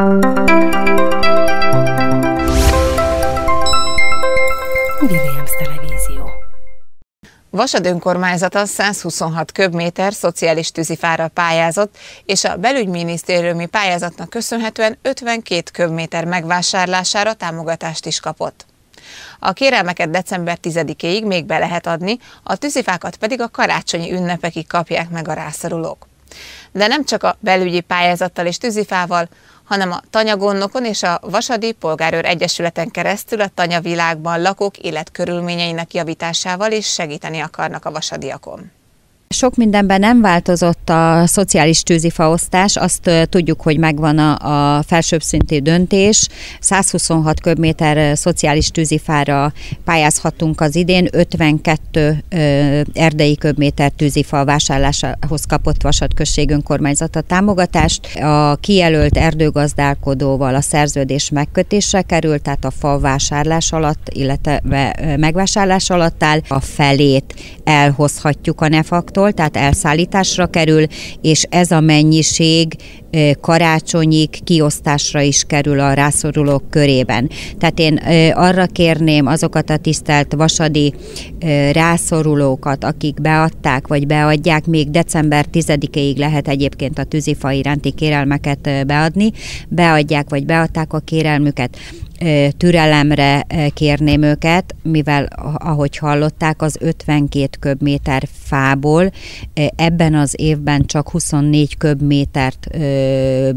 Williams Televízió Vasad önkormányzata 126 köbméter szociális tűzifára pályázott, és a belügyminisztériumi pályázatnak köszönhetően 52 köbméter megvásárlására támogatást is kapott. A kérelmeket december 10-éig még be lehet adni, a tűzifákat pedig a karácsonyi ünnepekig kapják meg a rászorulók. De nem csak a belügyi pályázattal és tűzifával, hanem a tanyagonnokon és a Vasadi Polgárőr Egyesületen keresztül a tanyavilágban lakók életkörülményeinek javításával is segíteni akarnak a vasadiakon. Sok mindenben nem változott a szociális tűzifaosztás, azt tudjuk, hogy megvan a, a felsőbb szintű döntés. 126 köbméter szociális tűzifára pályázhatunk az idén, 52 ö, erdei köbméter tűzifa vásárlásához kapott Vasad község önkormányzata támogatást. A kijelölt erdőgazdálkodóval a szerződés megkötésre került, tehát a fa vásárlás alatt, illetve megvásárlás alatt áll. A felét elhozhatjuk a nefaktól, gyártól, tehát elszállításra kerül, és ez a mennyiség karácsonyig kiosztásra is kerül a rászorulók körében. Tehát én arra kérném azokat a tisztelt vasadi rászorulókat, akik beadták, vagy beadják, még december 10-ig lehet egyébként a tűzifa iránti kérelmeket beadni, beadják, vagy beadták a kérelmüket, türelemre kérném őket, mivel ahogy hallották, az 52 köbméter fából ebben az évben csak 24 köbmétert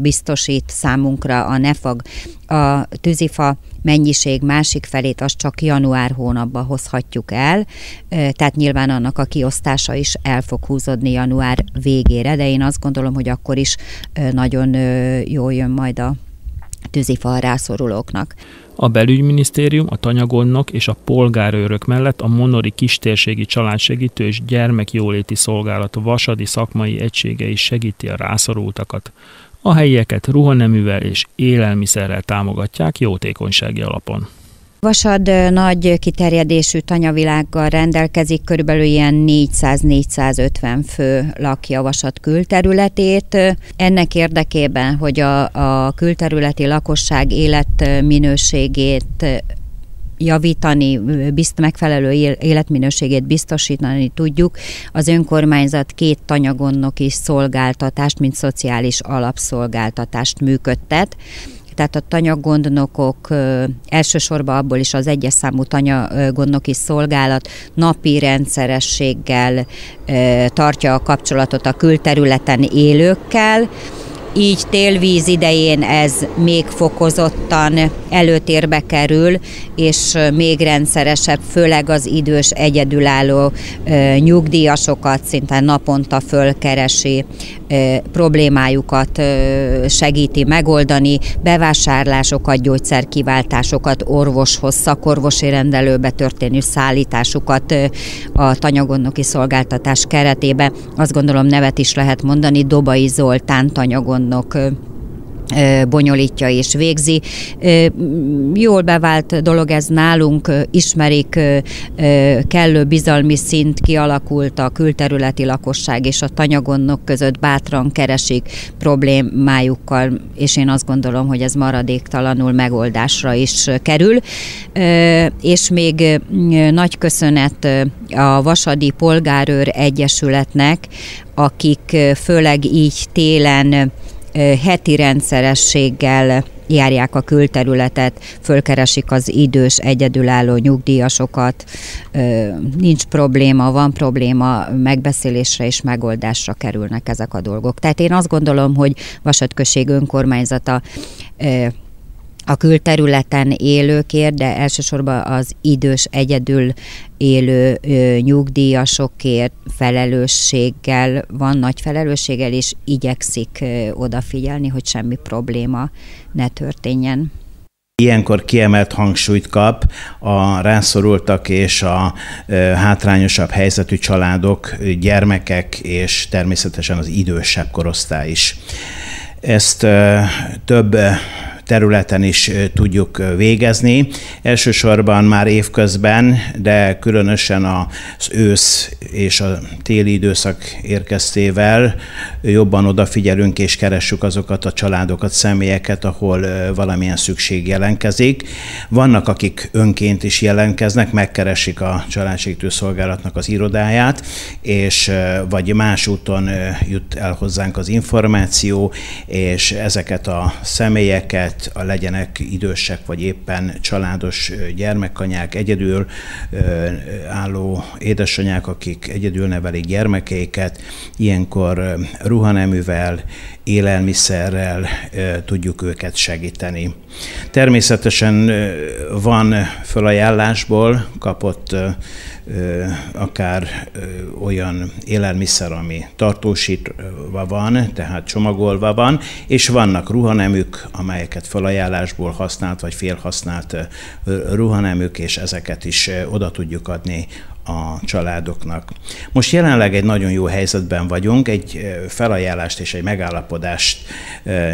biztosít számunkra a nefag. A tűzifa mennyiség másik felét az csak január hónapban hozhatjuk el, tehát nyilván annak a kiosztása is el fog húzódni január végére, de én azt gondolom, hogy akkor is nagyon jól jön majd a tűzifal rászorulóknak. A belügyminisztérium, a tanyagondnok és a polgárőrök mellett a Monori Kistérségi Családsegítő és Gyermekjóléti Szolgálat vasadi szakmai egysége is segíti a rászorultakat. A helyieket ruhaneművel és élelmiszerrel támogatják jótékonysági alapon. Vasad nagy kiterjedésű tanyavilággal rendelkezik, körülbelül ilyen 400-450 fő lakja Vasad külterületét. Ennek érdekében, hogy a, a külterületi lakosság életminőségét javítani, bizt, megfelelő életminőségét biztosítani tudjuk, az önkormányzat két tanyagonnoki szolgáltatást, mint szociális alapszolgáltatást működtet tehát a tanyagondnokok elsősorban abból is az egyes számú tanyagondnoki szolgálat napi rendszerességgel tartja a kapcsolatot a külterületen élőkkel, így télvíz idején ez még fokozottan előtérbe kerül, és még rendszeresebb, főleg az idős egyedülálló nyugdíjasokat szinte naponta fölkeresi, problémájukat segíti megoldani, bevásárlásokat, gyógyszerkiváltásokat, orvoshoz, szakorvosi rendelőbe történő szállításukat a tanyagonnoki szolgáltatás keretében. Azt gondolom nevet is lehet mondani, Dobai Zoltán tanyagon gondnok bonyolítja és végzi. Jól bevált dolog ez nálunk, ismerik, kellő bizalmi szint kialakult a külterületi lakosság és a tanyagonnok között bátran keresik problémájukkal, és én azt gondolom, hogy ez maradéktalanul megoldásra is kerül. És még nagy köszönet a Vasadi Polgárőr Egyesületnek, akik főleg így télen heti rendszerességgel járják a külterületet, fölkeresik az idős, egyedülálló nyugdíjasokat, nincs probléma, van probléma, megbeszélésre és megoldásra kerülnek ezek a dolgok. Tehát én azt gondolom, hogy Vasatkösség önkormányzata a külterületen élőkért, de elsősorban az idős, egyedül élő ö, nyugdíjasokért felelősséggel, van nagy felelősséggel, és igyekszik ö, odafigyelni, hogy semmi probléma ne történjen. Ilyenkor kiemelt hangsúlyt kap a rászorultak és a hátrányosabb helyzetű családok, gyermekek és természetesen az idősebb korosztály is. Ezt több területen is tudjuk végezni. Elsősorban már évközben, de különösen az ősz és a téli időszak érkeztével jobban odafigyelünk és keressük azokat a családokat, személyeket, ahol valamilyen szükség jelentkezik. Vannak, akik önként is jelentkeznek, megkeresik a családségtőszolgálatnak az irodáját, és vagy más úton jut el hozzánk az információ, és ezeket a személyeket, a legyenek idősek, vagy éppen családos gyermekkanyák, egyedül álló édesanyák, akik egyedül nevelik gyermekeiket, ilyenkor ruhaneművel, élelmiszerrel tudjuk őket segíteni. Természetesen van felajánlásból kapott akár olyan élelmiszer, ami tartósítva van, tehát csomagolva van, és vannak ruhanemük, amelyeket felajánlásból használt vagy félhasznált ruhanemük, és ezeket is oda tudjuk adni a családoknak. Most jelenleg egy nagyon jó helyzetben vagyunk, egy felajánlást és egy megállapodást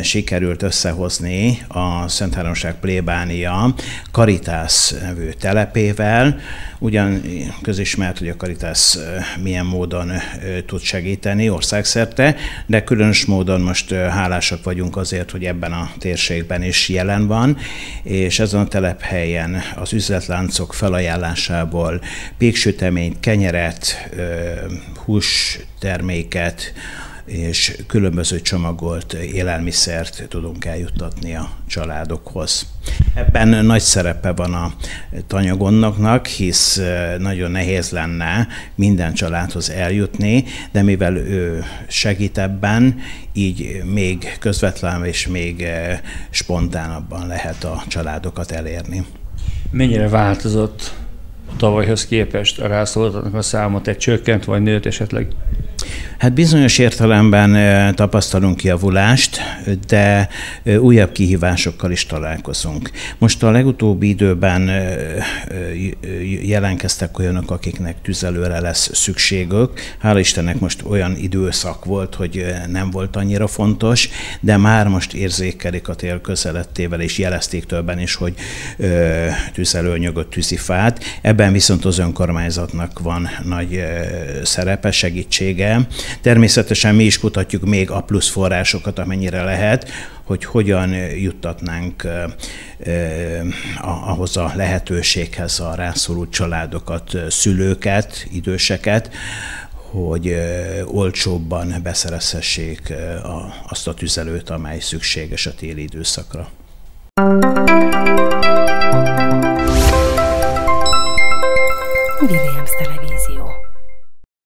sikerült összehozni a Szent Háromság plébánia Karitász nevű telepével, ugyan közismert, hogy a Karitász milyen módon tud segíteni országszerte, de különös módon most hálásak vagyunk azért, hogy ebben a térségben is jelen van, és ezen a telephelyen az üzletláncok felajánlásából péksüteményt, kenyeret, hústerméket, és különböző csomagolt élelmiszert tudunk eljuttatni a családokhoz. Ebben nagy szerepe van a tanyagonnaknak, hisz nagyon nehéz lenne minden családhoz eljutni, de mivel ő segít ebben, így még közvetlen és még spontánabban lehet a családokat elérni. Mennyire változott tavalyhoz képest a rászóltatnak a számot, egy csökkent vagy nőtt esetleg? Hát bizonyos értelemben tapasztalunk javulást, de újabb kihívásokkal is találkozunk. Most a legutóbbi időben jelentkeztek olyanok, akiknek tüzelőre lesz szükségük. Hála Istennek most olyan időszak volt, hogy nem volt annyira fontos, de már most érzékelik a tél közelettével, és jelezték többen is, hogy tüzelőanyagot, tűzifát. Ebben viszont az önkormányzatnak van nagy szerepe, segítsége, Természetesen mi is kutatjuk még a plusz forrásokat, amennyire lehet, hogy hogyan juttatnánk ahhoz a lehetőséghez a rászorult családokat, szülőket, időseket, hogy olcsóbban beszerezhessék azt a tüzelőt, amely szükséges a téli időszakra. Vivian.